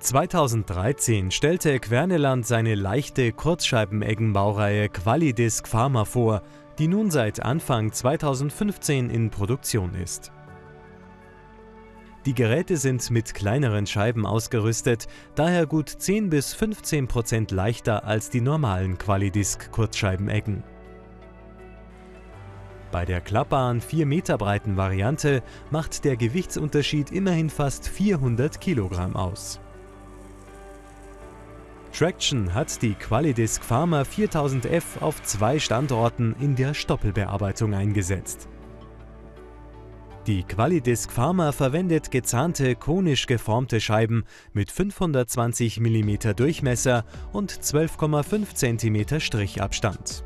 2013 stellte Querneland seine leichte Kurzscheibeneggenbaureihe Qualidisc Pharma vor, die nun seit Anfang 2015 in Produktion ist. Die Geräte sind mit kleineren Scheiben ausgerüstet, daher gut 10 bis 15 Prozent leichter als die normalen Qualidisc Kurzscheibeneggen. Bei der klappbaren 4 Meter breiten Variante macht der Gewichtsunterschied immerhin fast 400 Kilogramm aus. Traction hat die Qualidisc Pharma 4000F auf zwei Standorten in der Stoppelbearbeitung eingesetzt. Die Qualidisc Pharma verwendet gezahnte, konisch geformte Scheiben mit 520 mm Durchmesser und 12,5 cm Strichabstand.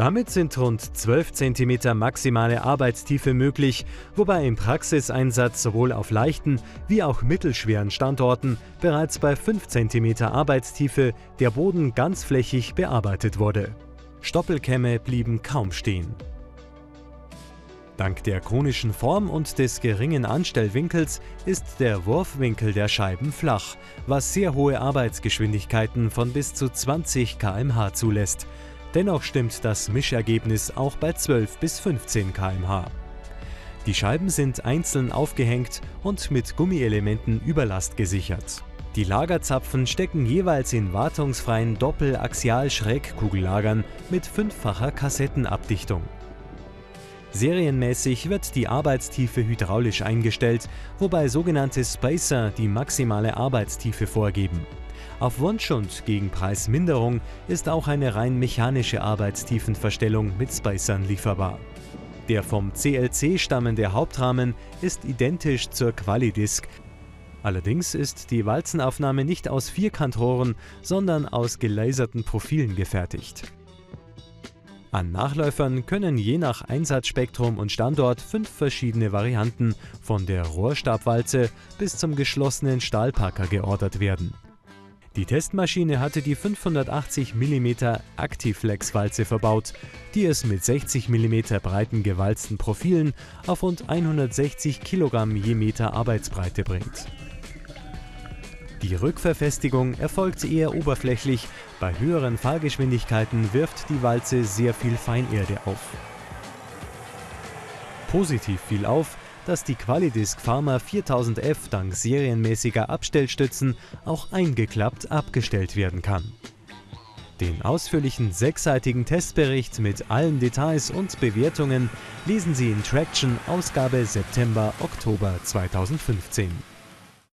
Damit sind rund 12 cm maximale Arbeitstiefe möglich, wobei im Praxiseinsatz sowohl auf leichten wie auch mittelschweren Standorten bereits bei 5 cm Arbeitstiefe der Boden ganzflächig bearbeitet wurde. Stoppelkämme blieben kaum stehen. Dank der konischen Form und des geringen Anstellwinkels ist der Wurfwinkel der Scheiben flach, was sehr hohe Arbeitsgeschwindigkeiten von bis zu 20 km/h zulässt. Dennoch stimmt das Mischergebnis auch bei 12 bis 15 km/h. Die Scheiben sind einzeln aufgehängt und mit Gummielementen überlastgesichert. Die Lagerzapfen stecken jeweils in wartungsfreien Doppelaxial-Schrägkugellagern mit fünffacher Kassettenabdichtung. Serienmäßig wird die Arbeitstiefe hydraulisch eingestellt, wobei sogenannte Spacer die maximale Arbeitstiefe vorgeben. Auf Wunsch und gegen Preisminderung ist auch eine rein mechanische Arbeitstiefenverstellung mit Spacern lieferbar. Der vom CLC stammende Hauptrahmen ist identisch zur Qualidisc. Allerdings ist die Walzenaufnahme nicht aus Vierkantrohren, sondern aus gelaserten Profilen gefertigt. An Nachläufern können je nach Einsatzspektrum und Standort fünf verschiedene Varianten von der Rohrstabwalze bis zum geschlossenen Stahlpacker geordert werden. Die Testmaschine hatte die 580 mm Actiflex-Walze verbaut, die es mit 60 mm breiten gewalzten Profilen auf rund 160 kg je Meter Arbeitsbreite bringt. Die Rückverfestigung erfolgt eher oberflächlich, bei höheren Fahrgeschwindigkeiten wirft die Walze sehr viel Feinerde auf. Positiv fiel auf, dass die Qualidisc Pharma 4000F dank serienmäßiger Abstellstützen auch eingeklappt abgestellt werden kann. Den ausführlichen sechsseitigen Testbericht mit allen Details und Bewertungen lesen Sie in Traction Ausgabe September-Oktober 2015.